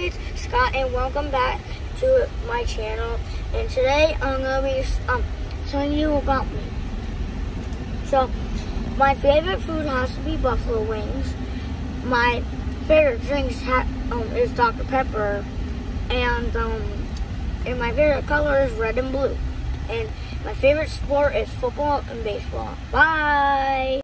it's Scott and welcome back to my channel. And today I'm gonna be um telling you about me. So my favorite food has to be buffalo wings. My favorite drink um, is Dr. Pepper, and um, and my favorite color is red and blue. And my favorite sport is football and baseball. Bye.